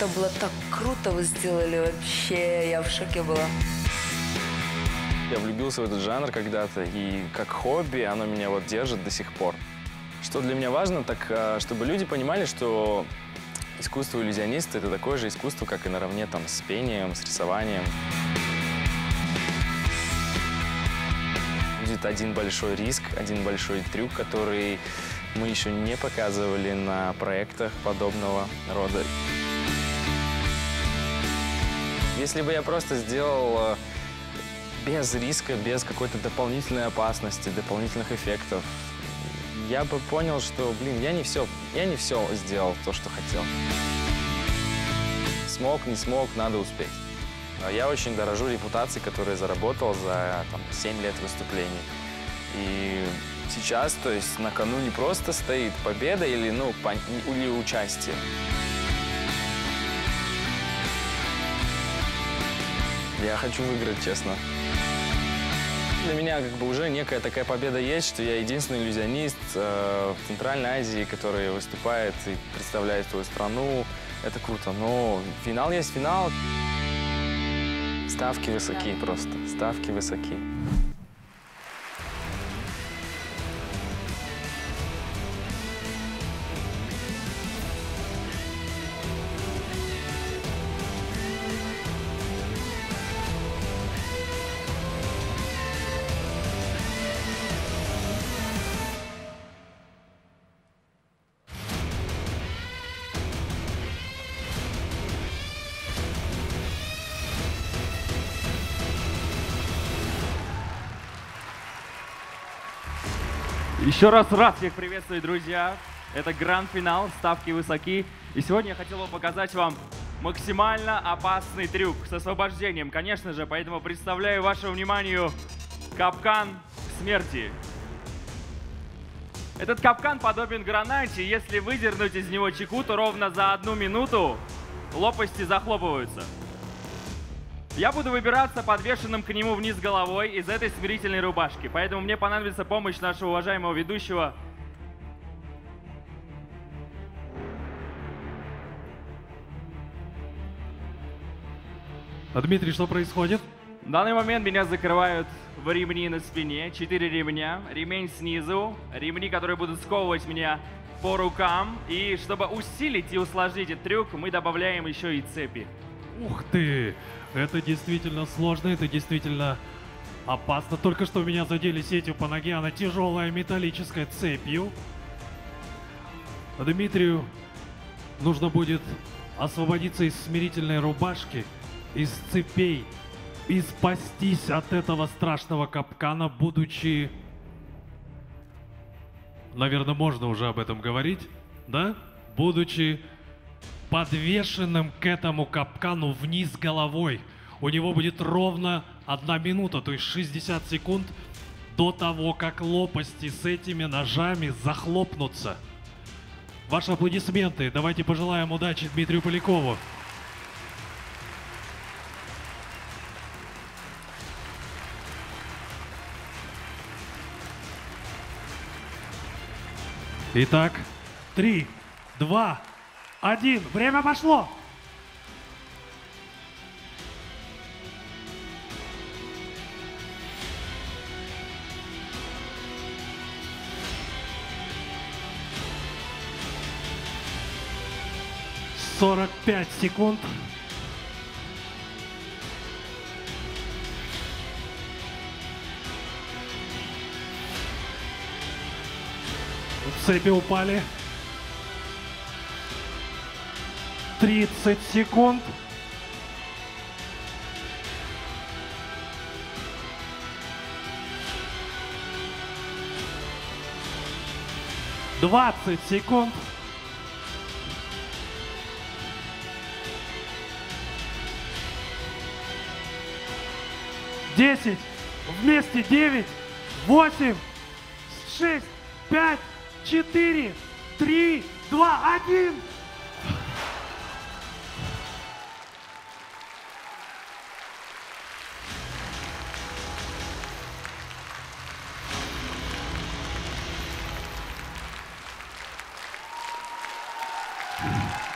Это было так круто вы сделали вообще. Я в шоке была. Я влюбился в этот жанр когда-то, и как хобби оно меня вот держит до сих пор. Что для меня важно, так а, чтобы люди понимали, что искусство иллюзиониста — это такое же искусство, как и наравне там, с пением, с рисованием. Будет один большой риск, один большой трюк, который мы еще не показывали на проектах подобного рода. Если бы я просто сделал э, без риска, без какой-то дополнительной опасности, дополнительных эффектов, я бы понял, что, блин, я не все, я не все сделал то, что хотел. Смог, не смог, надо успеть. А Я очень дорожу репутацией, которую заработал за там, 7 лет выступлений. И сейчас, то есть, на кону не просто стоит победа или, ну, или участие. Я хочу выиграть, честно. Для меня как бы уже некая такая победа есть, что я единственный иллюзионист э, в Центральной Азии, который выступает и представляет свою страну. Это круто. Но финал есть финал. Ставки высоки просто. Ставки высоки. Еще раз рад всех приветствовать, друзья. Это гранд-финал, ставки высоки. И сегодня я хотел бы показать вам максимально опасный трюк с освобождением, конечно же. Поэтому представляю вашему вниманию капкан смерти. Этот капкан подобен гранате. Если выдернуть из него чеку, то ровно за одну минуту лопасти захлопываются. Я буду выбираться подвешенным к нему вниз головой из этой смирительной рубашки. Поэтому мне понадобится помощь нашего уважаемого ведущего. А, Дмитрий, что происходит? В данный момент меня закрывают в ремни на спине. Четыре ремня. Ремень снизу. Ремни, которые будут сковывать меня по рукам. И чтобы усилить и усложнить этот трюк, мы добавляем еще и цепи. Ух ты! Это действительно сложно, это действительно опасно. Только что меня задели сетью по ноге, она тяжелая металлическая цепью. Дмитрию нужно будет освободиться из смирительной рубашки, из цепей и спастись от этого страшного капкана, будучи... Наверное, можно уже об этом говорить, да? Будучи подвешенным к этому капкану вниз головой. У него будет ровно одна минута, то есть 60 секунд до того, как лопасти с этими ножами захлопнутся. Ваши аплодисменты. Давайте пожелаем удачи Дмитрию Полякову. Итак, три, два, один. Время пошло. Сорок пять секунд. Цепи упали. 30 секунд. Двадцать секунд. Десять. Вместе девять, восемь, шесть, пять, четыре, три, два, один.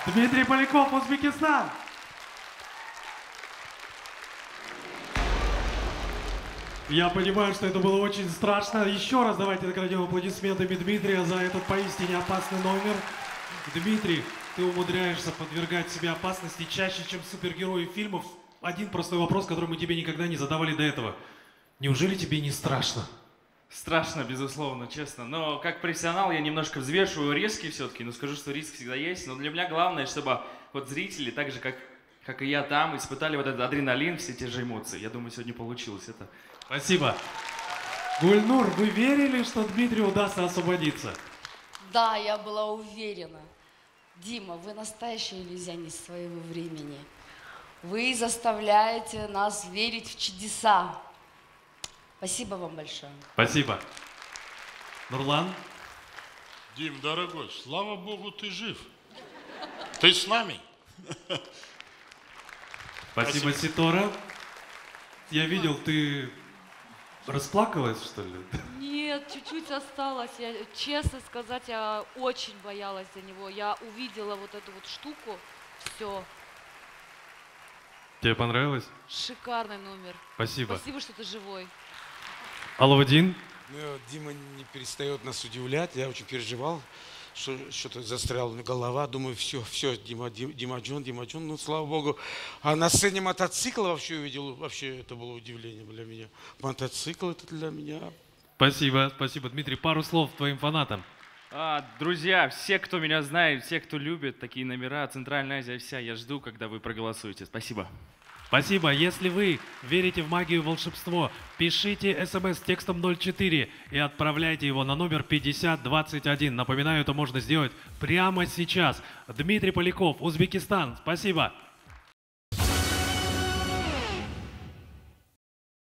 Дмитрий Поляков, Узбекистан. Я понимаю, что это было очень страшно. Еще раз давайте наградим аплодисментами Дмитрия за этот поистине опасный номер. Дмитрий, ты умудряешься подвергать себя опасности чаще, чем супергерои фильмов. Один простой вопрос, который мы тебе никогда не задавали до этого. Неужели тебе не страшно? Страшно, безусловно, честно. Но как профессионал я немножко взвешиваю риски все-таки, но скажу, что риск всегда есть. Но для меня главное, чтобы вот зрители, так же, как, как и я там, испытали вот этот адреналин, все те же эмоции. Я думаю, сегодня получилось это. Спасибо. Гульнур, вы верили, что Дмитрию удастся освободиться? Да, я была уверена. Дима, вы настоящий иллюзионист своего времени. Вы заставляете нас верить в чудеса. Спасибо вам большое. Спасибо. Нурлан? Дим, дорогой, слава богу, ты жив. Ты с нами. Спасибо, Спасибо. Ситора. Я видел, ты расплакалась, что ли? Нет, чуть-чуть осталось. Я, честно сказать, я очень боялась за него. Я увидела вот эту вот штуку. Все. Тебе понравилось? Шикарный номер. Спасибо. Спасибо, что ты живой. Алавадин? Ну, Дима не перестает нас удивлять. Я очень переживал, что что-то застряла голова. Думаю, все, все, Дима, Дима, Дима Джон, Дима Джон. Ну, слава богу. А на сцене мотоцикл вообще увидел. Вообще это было удивление для меня. Мотоцикл это для меня. Спасибо, спасибо. Дмитрий, пару слов твоим фанатам. А, друзья, все, кто меня знает, все, кто любит такие номера, Центральная Азия вся, я жду, когда вы проголосуете. Спасибо. Спасибо. Если вы верите в магию и волшебство, пишите смс текстом 04 и отправляйте его на номер 5021. Напоминаю, это можно сделать прямо сейчас. Дмитрий Поляков, Узбекистан. Спасибо.